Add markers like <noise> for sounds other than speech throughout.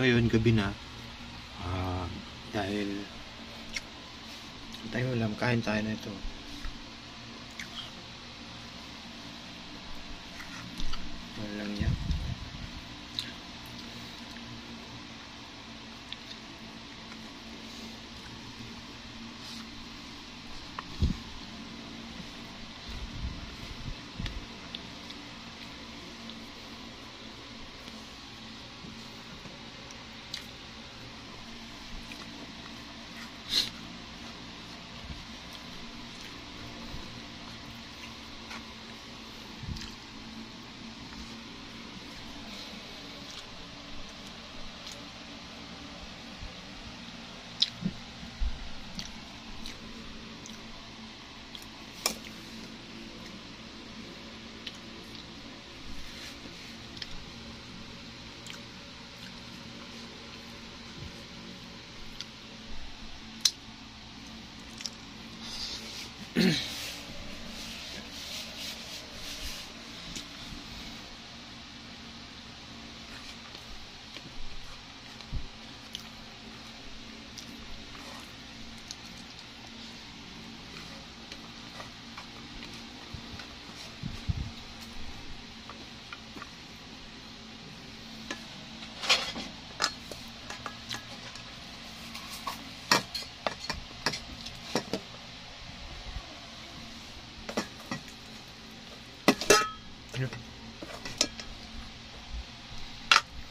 Ngayon, gabi na. Ah, dahil tayo ulam, kain tayo na ito.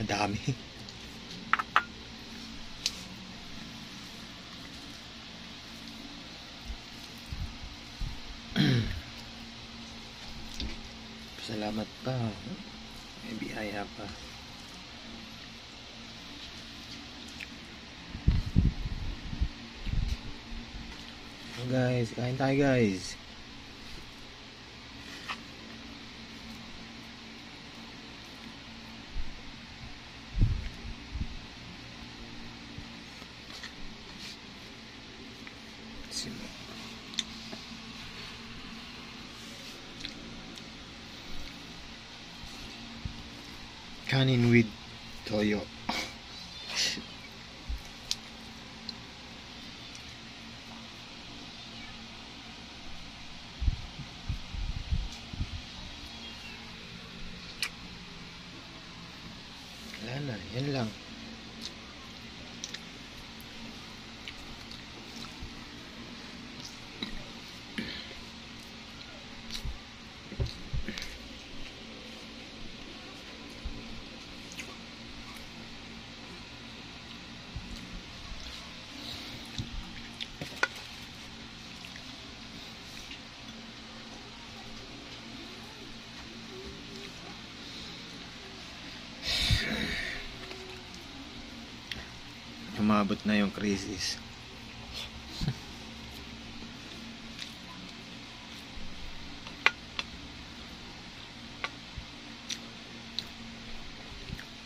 Madami. Salamat pa. May biyaya pa. So guys, kain tayo guys. Simo. Kanin with toyo. Wala na, yan lang. Umabot na yung crisis. <laughs>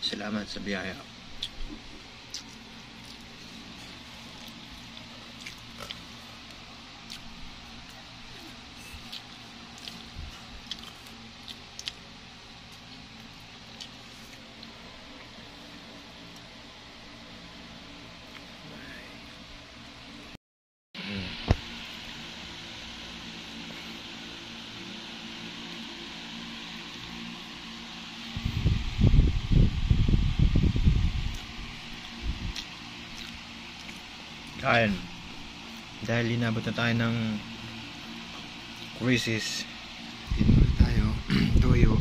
Salamat sa biyaya. Kain. Dahil inabot na tayo ng crisis. Tinul tayo. <clears throat> Toyo.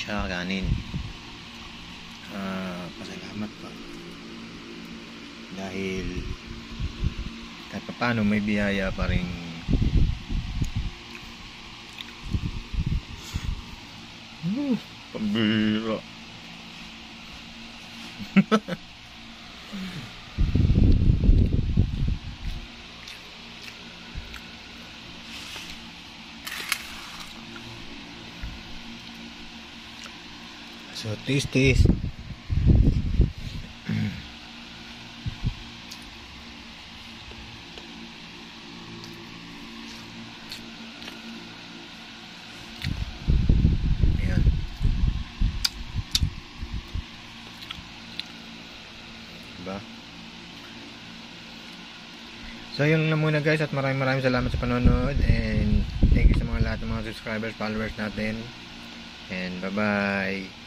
Tsaka kanin. Ah, pasalamat pa. dahil kahit pa paano may biyaya pa rin uh, pambira <laughs> so taste taste. Diba? So yun lang muna guys at maraming maraming salamat sa panonood and thank you sa mga lahat ng mga subscribers, followers natin and bye bye